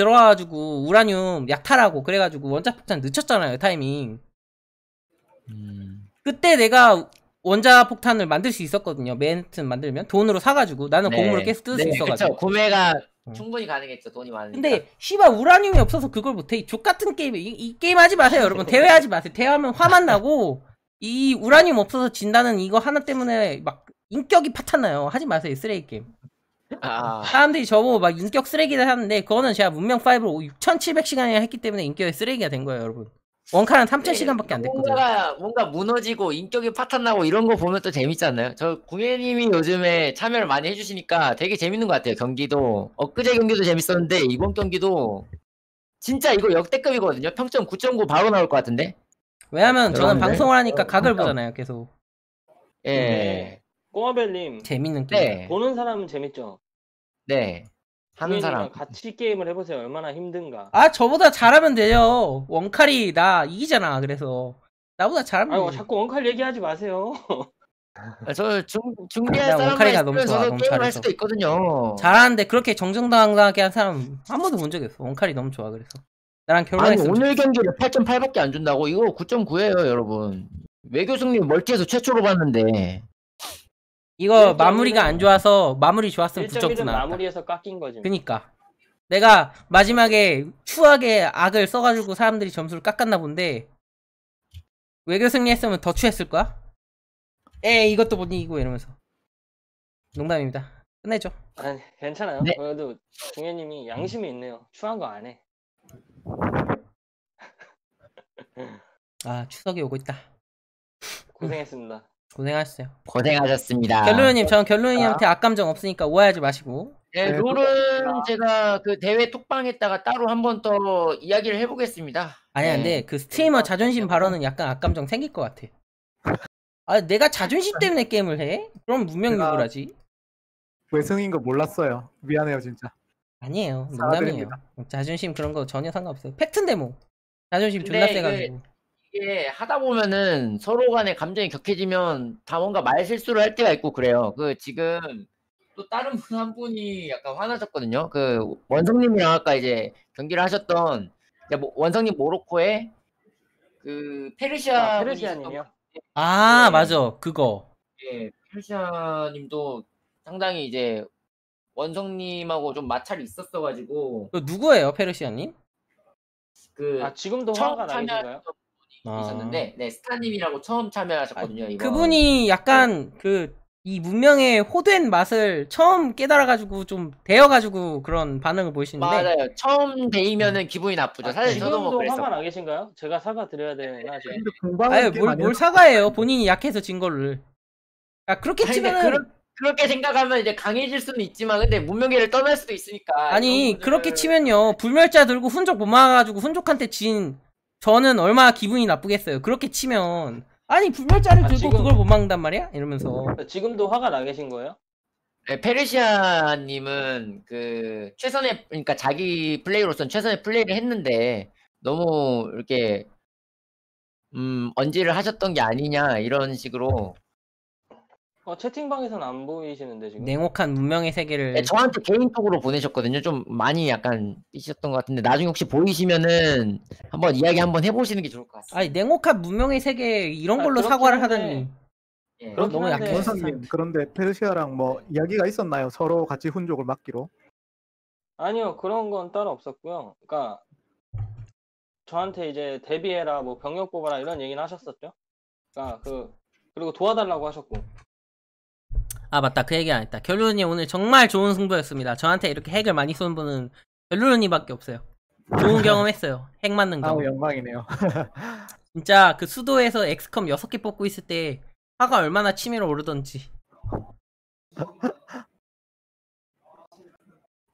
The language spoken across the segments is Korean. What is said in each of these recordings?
들어와가지고 우라늄 약탈하고 그래가지고 원자 폭탄 늦췄잖아요 타이밍. 음. 그때 내가 원자 폭탄을 만들 수 있었거든요. 맨해튼 만들면 돈으로 사가지고 나는 고물을 계속 뜯을 수 네, 있어가지고. 그쵸. 구매가 어. 충분히 가능했죠. 돈이 많으니까. 근데 씨발 우라늄이 없어서 그걸 못해. 이 좆같은 게임 이, 이 게임 하지 마세요 여러분. 대회하지 마세요. 대회하면 화만 나고 이 우라늄 없어서 진다는 이거 하나 때문에 막 인격이 파탄나요. 하지 마세요 이 쓰레기 게임. 아, 사람들이 저보고 막 인격 쓰레기를 하는데 그거는 제가 문명 5로 6,700시간이나 했기 때문에 인격이 쓰레기가 된 거예요 여러분. 원카는 3,000시간밖에 안 됐거든요. 뭔가가 뭔가 무너지고 인격이 파탄 나고 이런 거 보면 또 재밌지 않나요? 저 구매님이 요즘에 참여를 많이 해주시니까 되게 재밌는 것 같아요. 경기도 엊그제 경기도 재밌었는데 이번 경기도 진짜 이거 역대급이거든요. 평점 9.9 바로 나올 것 같은데. 왜냐면 저는 여러분들. 방송을 하니까 어, 각을 그러니까. 보잖아요 계속. 예. 네. 꼬마벨님 재밌는 게임. 네. 보는 사람은 재밌죠. 네. 하는 사람. 같이 게임을 해보세요. 얼마나 힘든가. 아 저보다 잘하면 돼요. 원칼이 나 이기잖아. 그래서 나보다 잘하면 돼. 자꾸 원칼 얘기하지 마세요. 아, 저 중, 중계할 나 사람만 원카리가 너무 좋아, 너무 게임을 할. 수도 있거든요. 잘하는데 그렇게 정정당당하게 한 사람 한 번도 본 적이 없어. 원칼이 너무 좋아 그래서. 나랑 아니 결혼했으면 오늘 경기를 8.8밖에 안 준다고? 이거 9.9예요 여러분. 외교승님 멀티에서 최초로 봤는데. 이거 1.1은 마무리가 안 좋아서 마무리 좋았으면 1.1은 9.9 나왔다. 마무리에서 깎인 거지. 그니까 내가 마지막에 추하게 악을 써가지고 사람들이 점수를 깎았나 본데 외교 승리했으면 더 추했을 거야? 에 이것도 못 이기고 이러면서 농담입니다. 끝내죠. 아니, 괜찮아요. 네. 그래도 중혜님이 양심이 있네요. 추한 거 안 해. 아 추석이 오고 있다. 고생했습니다. 고생하셨어요. 고생하셨습니다. 결론님 저는 결론님한테 악감정 없으니까 오해하지 마시고 네, 네, 룰은 제가 그 대회 톡방에다가 따로 한 번 더 이야기를 해보겠습니다. 아니야 네. 근데 그 스트리머 자존심 발언은 약간 악감정 생길 것 같아. 아 내가 자존심 때문에 게임을 해? 그럼 문명 욕을 하지? 외성인 거 몰랐어요. 미안해요 진짜. 아니에요. 농담이에요. 사과드립니다. 자존심 그런 거 전혀 상관없어요. 팩트인데 뭐. 자존심 존나 세가지고. 이게 하다 보면은 서로 간에 감정이 격해지면 다 뭔가 말 실수를 할 때가 있고 그래요. 그 지금 또 다른 분 한 분이 약간 화나셨거든요. 그 원성님이랑 아까 이제 경기를 하셨던 이제 뭐 원성님 모로코에 그 페르시아 아, 페르시아님이요? 아 네. 맞아 그거. 예, 페르시아님도 상당히 이제 원성님하고 좀 마찰이 있었어가지고 그 누구예요 페르시아님? 그 아 지금도 화가 나신가요? 분이 있었는데 네 스타님이라고 처음 참여하셨거든요. 이번. 그분이 약간 그 이 문명의 호된 맛을 처음 깨달아가지고 좀 데여가지고 그런 반응을 보이시는데 맞아요. 처음 데이면은 기분이 나쁘죠. 아, 사실 저도 뭐 지금도 그랬어. 화가 나 계신가요? 제가 사과 드려야 되나 지금? 아유 게임 뭘? 뭘 사과해요 본인이 약해서 진 거를 야 그렇게 아니, 근데 치면은 그런- 그렇게 생각하면 이제 강해질 수는 있지만 근데 문명계를 떠날 수도 있으니까. 아니 이런 그렇게 치면요 불멸자 들고 훈족 못 막아가지고 훈족한테 진 저는 얼마나 기분이 나쁘겠어요. 그렇게 치면. 아니 불멸자를 아, 들고 지금- 그걸 못 막는단 말이야? 이러면서. 지금도 화가 나 계신 거예요? 네, 페르시아님은 그 최선의 그러니까 자기 플레이로선 최선의 플레이를 했는데 너무 이렇게 음 언지를 하셨던 게 아니냐 이런 식으로 어 채팅방에서는 안 보이시는데 지금? 냉혹한 문명의 세계를 네, 저한테 개인톡으로 보내셨거든요. 좀 많이 약간 삐셨던 것 같은데 나중에 혹시 보이시면은 한번 이야기 한번 해보시는 게 좋을 것 같습니다. 아니 냉혹한 문명의 세계 이런 아, 걸로 그렇긴 사과를 한데 하다니 예. 그건 너무 그렇긴 약해. 한데 원성님 그런데 페르시아랑 뭐 이야기가 있었나요? 서로 같이 훈족을 맡기로. 아니요 그런 건 따로 없었고요. 그러니까 저한테 이제 데뷔해라 뭐 병력 뽑아라 이런 얘기는 하셨었죠. 그러니까 그 그리고 도와달라고 하셨고 아 맞다. 그 얘기 안 했다. 결론이 오늘 정말 좋은 승부였습니다. 저한테 이렇게 핵을 많이 쏜 분은 결론이밖에 없어요. 좋은 경험했어요. 핵 맞는 아우 경험. 영광이네요. 진짜 그 수도에서 엑스컴 6개 뽑고 있을 때 화가 얼마나 치밀어 오르던지.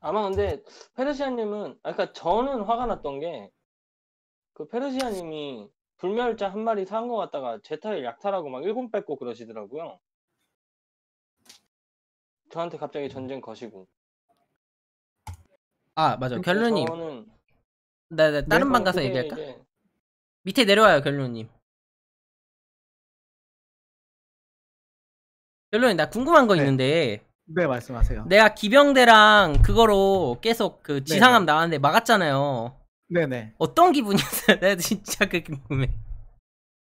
아마 근데 페르시아님은 아 그러니까 저는 화가 났던 게 그 페르시아님이 불멸자 한 마리 산거 갖다가 제 타일 약탈하고 막 일본 뺏고 그러시더라고요. 저한테 갑자기 전쟁 거시고. 아 맞아 결론님 저는 나, 나 다른 네, 방 가서 얘기할까? 이제 밑에 내려와요 결론님 결론님 나 궁금한 거 네. 있는데 네 말씀하세요. 내가 기병대랑 그거로 계속 그 지상함 나왔는데 막았잖아요. 네네. 어떤 기분이었어요? 내가 진짜 그게 궁금해.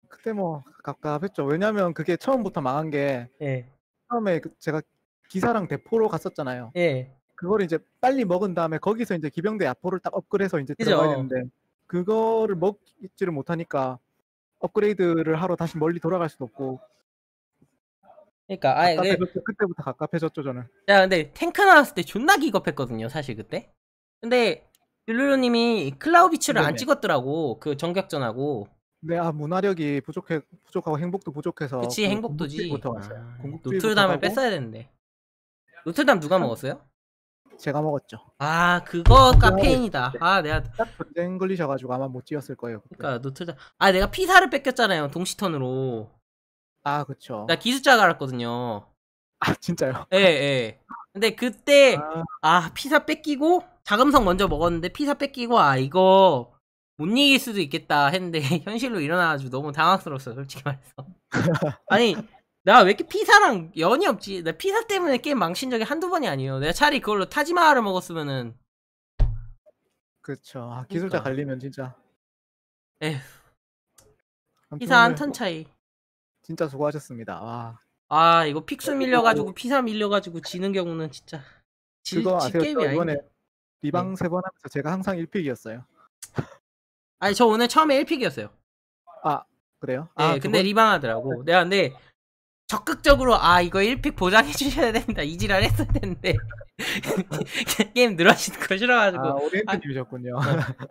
그때 뭐 갑갑했죠. 왜냐면 그게 처음부터 망한 게 예, 처음에 그 제가 기사랑 대포로 갔었잖아요. 예. 그거를 이제 빨리 먹은 다음에 거기서 이제 기병대 야포를 딱 업그레이드해서 이제 그죠. 들어가야 되는데 그거를 먹지를 못하니까 업그레이드를 하러 다시 멀리 돌아갈 수도 없고 그러니까 아, 그, 갑갑해졌죠. 그때부터 갑갑해졌죠 저는. 야 근데 탱크 나왔을 때 존나 기겁했거든요, 사실 그때. 근데 율루루님이 클라우비츠를 안 네네. 찍었더라고 그 전격전하고. 네, 아 문화력이 부족해 부족하고 행복도 부족해서 그치 그 행복도지. 왔어요. 아, 노틀담을 가고 뺐어야 되는데. 노틀담 누가 먹었어요? 제가 먹었죠. 아 그거 그거 카페인이다. 아 내가 딱 전쟁 걸리셔가지고 아마 못 지었을 거예요. 그때. 그러니까 노틀담. 아 내가 피사를 뺏겼잖아요, 동시턴으로. 아 그쵸. 나 기술자 갈았거든요. 아 진짜요. 예 예. 근데 그때 아, 아 피사 뺏기고 자금성 먼저 먹었는데 피사 뺏기고 아 이거 못 이길 수도 있겠다 했는데 현실로 일어나가지고 너무 당황스러웠어 솔직히 말해서 아니 나 왜 이렇게 피사랑 연이 없지 나 피사 때문에 게임 망친 적이 한두 번이 아니에요 내가 차라리 그걸로 타지마하를 먹었으면은 그쵸. 아, 기술자 그러니까. 갈리면 진짜. 에휴. 아무튼 피사 한 턴 차이 진짜 수고하셨습니다. 와. 아 이거 픽스 밀려가지고 피사 밀려가지고 지는 경우는 진짜 질, 그거 질 아세요? 게임이 저 이번에 리방 네. 세번 하면서 제가 항상 1픽이었어요. 아니 저 오늘 처음에 1픽이었어요 아 그래요? 네, 아, 근데 그건- 리방하더라고. 내가 근데 적극적으로 아 이거 1픽 보장해 주셔야 된다. 이 지랄 했어야 되는데. 게임 늘어지는 거 싫어가지고. 아 오리엔트 아, 팀이셨군요.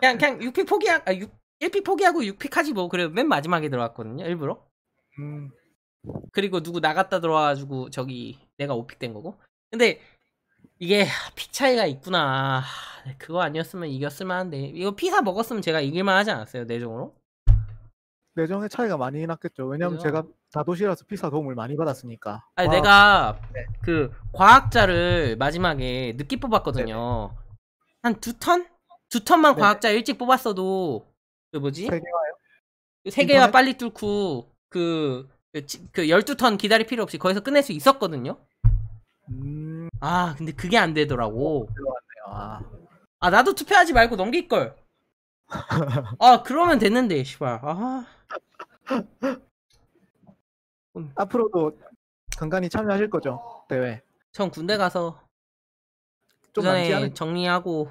그냥 그냥 6pick 포기 아 6, 1pick 포기하고 6pick 하지 뭐. 그래 맨 마지막에 들어갔거든요 일부러. 음, 그리고 누구 나갔다 들어와가지고 저기 내가 5pick 된 거고. 근데 이게 pick 차이가 있구나. 그거 아니었으면 이겼을 만 한데. 이거 피사 먹었으면 제가 이길만 하지 않았어요 내정으로 내정의 차이가 많이 났겠죠. 왜냐면 그죠. 제가 다도시라서 피사 도움을 많이 받았으니까. 아니 와, 내가 네. 그 과학자를 마지막에 늦게 뽑았거든요. 한 두 턴? 두 턴만 네. 과학자 일찍 뽑았어도 그 뭐지? 세 개와요. 세 개가 인터넷? 빨리 뚫고 그, 그, 지- 그 12턴 기다릴 필요 없이 거기서 끝낼 수 있었거든요. 음, 아, 근데 그게 안 되더라고. 아, 아, 나도 투표하지 말고 넘길 걸. 아, 그러면 됐는데, 씨발. 아, 앞으로도 간간히 참여하실 거죠 대회. 전 군대 가서 그좀 남지 전에 않은. 정리하고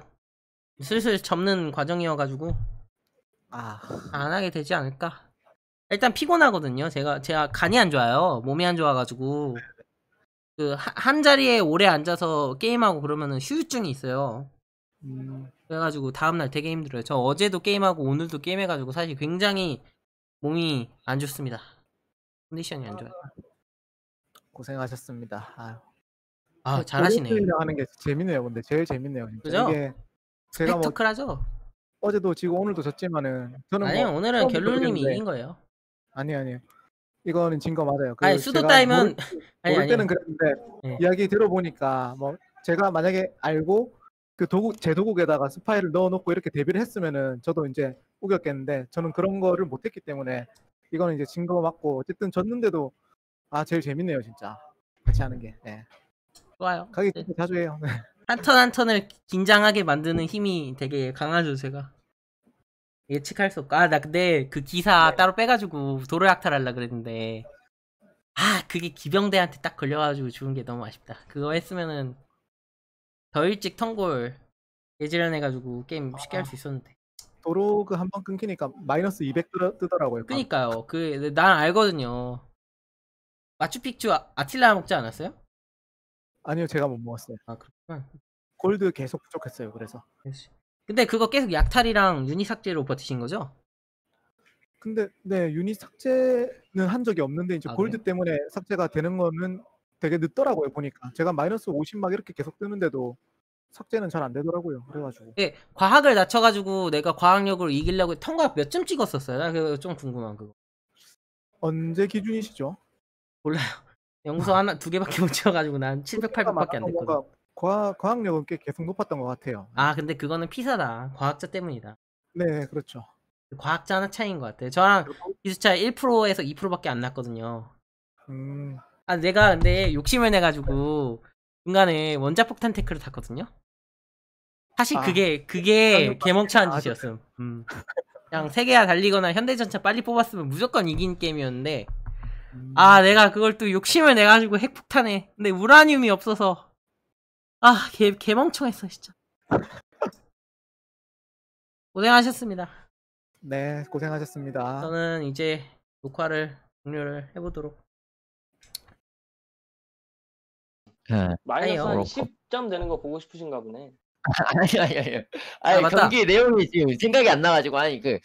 슬슬 접는 과정이어가지고 아, 안 하게 되지 않을까. 일단 피곤하거든요. 제가 제가 간이 안 좋아요. 몸이 안 좋아가지고 그 한 자리에 오래 앉아서 게임하고 그러면은 휴유증이 있어요. 음, 그래가지고 다음날 되게 힘들어요. 저 어제도 게임하고 오늘도 게임해가지고 사실 굉장히 몸이 안 좋습니다. 컨디션이 안 좋아요. 고생하셨습니다. 아유. 아 잘하시네. 오리엔트랑 하는 게 재밌네요. 근데 제일 재밌네요. 진짜. 그죠? 이게 제가 뭐 스펙터클하죠? 어제도 지고 오늘도 졌지만은 저는 아니요 뭐 오늘은 결론님이 이긴 거예요. 아니 아니요. 이거는 진 거 맞아요. 그 아니 수도 따이면 모를, 아니 모를 아니 때는 그랬는데 네. 이야기 들어보니까 뭐 제가 만약에 알고 그 도구 제 도구에다가 스파이를 넣어놓고 이렇게 데뷔를 했으면은 저도 이제 우겼겠는데 저는 그런 거를 못했기 때문에 이거는 이제 진거 맞고 어쨌든 졌는데도 아 제일 재밌네요 진짜 같이 하는 게 네. 좋아요. 가기 진짜 자주 해요. 네. 한턴 한 턴을 긴장하게 만드는 힘이 되게 강하죠, 제가. 예측할 수 없고. 아, 나 근데 그 기사 네. 따로 빼가지고 도로 약탈하려 그랬는데. 아, 그게 기병대한테 딱 걸려가지고 죽은 게 너무 아쉽다. 그거 했으면은 더 일찍 턴골 예지련해가지고 게임 쉽게 할수 있었는데. 도로그 한 번 끊기니까 마이너스 200 뜨더, 뜨더라고요. 그니까요. 그, 난 알거든요. 마추픽추 아, 아틸라 먹지 않았어요? 아니요 제가 못 먹었어요. 아, 그렇구나. 골드 계속 부족했어요. 그래서 그렇지. 근데 그거 계속 약탈이랑 유니 삭제로 버티신 거죠? 근데 네 유닛 삭제는 한 적이 없는데 이제 아, 골드 때문에 삭제가 되는 거는 되게 늦더라고요 보니까 제가 마이너스 50 막 이렇게 계속 뜨는데도 삭제는 잘 안 되더라고요 그래가지고 예, 과학을 낮춰가지고 내가 과학력으로 이기려고 통과 몇 점 찍었었어요? 나 그거 좀 궁금한 그거. 언제 기준이시죠? 몰라요. 영수 하나 두 개밖에 못 찍어가지고 난 700, 800밖에 안 됐거든. 과학 과학력은 꽤 계속 높았던 것 같아요. 아 근데 그거는 피사다. 과학자 때문이다. 네 그렇죠. 과학자 하나 차이인 것 같아. 저랑 기수차 1%에서 2%밖에 안 났거든요. 음, 아 내가 근데 욕심을 내가지고 중간에 원자폭탄 태클을 탔거든요. 사실 아. 그게 그게 방금 개멍청한 아, 짓이었음. 음. 그냥 세계야 달리거나 현대전차 빨리 뽑았으면 무조건 이긴 게임이었는데 음, 아 내가 그걸 또 욕심을 내 가지고 핵폭탄에 근데 우라늄이 없어서 아 개 개멍청했어 진짜. 고생하셨습니다. 네 고생하셨습니다. 저는 이제 녹화를 종료를 해보도록. 예. 마이너스 한 아니요. 10점 되는 거 보고 싶으신가 보네. 아니 아니 아니. 아니 아, 맞다. 경기 내용이 지금 생각이 안 나가지고 아니 그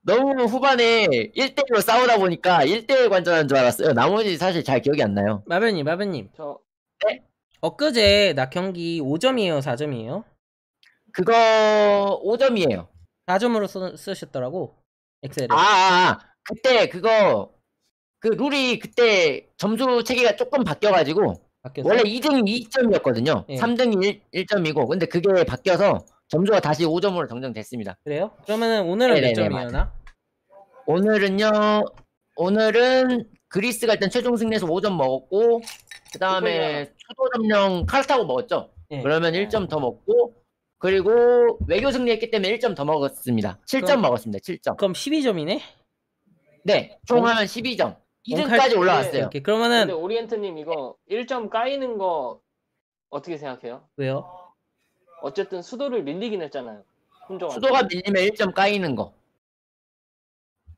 너무 후반에 1대1로 싸우다 보니까 1대1 관전한 줄 알았어요. 나머지 사실 잘 기억이 안 나요. 마변님, 마변님. 저 엊그제 나 경기 5점이에요, 4점이에요? 그거 5점이에요. 4점으로 쓰, 쓰셨더라고. 엑셀에. 아, 아, 아. 그때 그거 그 룰이 그때 점수 체계가 조금 바뀌어가지고 바뀌었어. 원래 2등이 2점이었거든요. 예. 3등이 1, 1점이고 근데 그게 바뀌어서 점수가 다시 5점으로 정정됐습니다. 그래요? 그러면은 오늘은 몇 네네네, 점이에요, 나? 오늘은요. 오늘은 그리스가 일단 최종 승리해서 5점 먹었고 그 다음에 수도 점령 카르타고 먹었죠. 예. 그러면 1점 더 먹고 그리고 외교 승리했기 때문에 1점 더 먹었습니다. 7점 그럼- 먹었습니다. 7점. 그럼 12점이네? 네, 총 하면 12점. 원칼- 2등까지 올라왔어요. 이렇게. 그러면은 근데 오리엔트님 이거 1점 까이는 거 어떻게 생각해요? 왜요? 어쨌든 수도를 밀리긴 했잖아요. 훈정한. 수도가 밀리면 1점 까이는 거.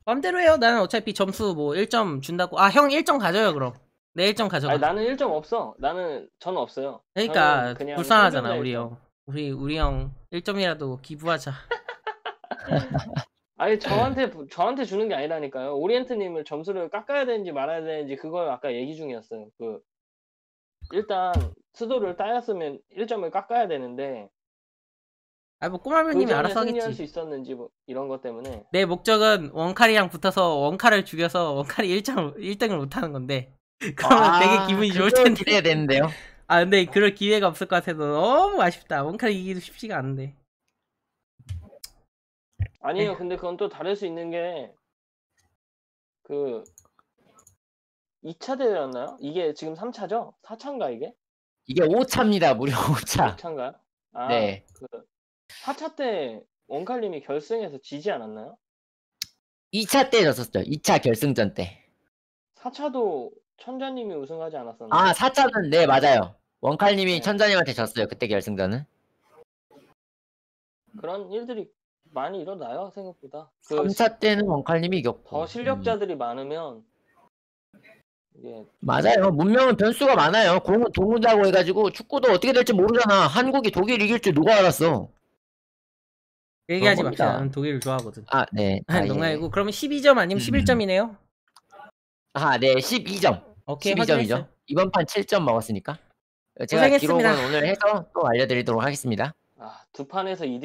맘대로 해요. 나는 어차피 점수 뭐 1점 준다고. 아, 형 1점 가져요, 그럼. 내 1점 가져가. 아니 나는 1점 없어. 나는 저는 없어요. 그러니까 저는 그냥 불쌍하잖아, 우리 1점. 형. 우리 우리 형 1점이라도 기부하자. 아니 저한테 저한테 주는 게 아니라니까요. 오리엔트님을 점수를 깎아야 되는지 말아야 되는지 그걸 아까 얘기 중이었어요. 그 일단 수도를 따였으면 1점을 깎아야 되는데 아, 뭐그 꼬마면님이 전에 알아서 승리할 하겠지. 수 있었는지 뭐 이런 것 때문에 내 목적은 원칼이랑 붙어서 원칼을 죽여서 원칼이 1점 1등을 못 하는 건데. 그러면 되게 기분이 좋을 그건 텐데. 기대가 되는데요. 아 근데 그럴 기회가 없을 것 같아서 너무 아쉽다. 원칼 이기기도 쉽지가 않은데. 아니에요. 네. 근데 그건 또 다를 수 있는 게 그 2차 대회였나요? 이게 지금 3차죠? 4차인가 이게? 이게 5차입니다. 무려 5차. 4차인가요? 아, 네. 그 4차 때 원칼님이 결승에서 지지 않았나요? 2차 때 졌었죠. 2차 결승전 때. 4차도 천자님이 우승하지 않았었나요? 아, 4차는 네, 맞아요. 원칼님이 네. 천자님한테 졌어요. 그때 결승전은. 그런 일들이 많이 일어나요 생각보다. 그 3차 때는 원칼님이 이겼고. 더 음, 실력자들이 많으면 이게 맞아요. 문명은 변수가 많아요. 공은 동구다고 해가지고 축구도 어떻게 될지 모르잖아. 한국이 독일 이길 줄 누가 알았어. 얘기하지 맙시다. 나는 독일을 좋아하거든. 아, 네. 아, 예. 농담이고 그러면 12점 아니면 음. 11점이네요. 아, 네. 12점. 오케이 12점이죠. 확인했어요. 이번 판 7점 먹었으니까. 제가 고생했습니다. 기록은 오늘 해서 또 알려드리도록 하겠습니다. 아, 두 판에서 2등이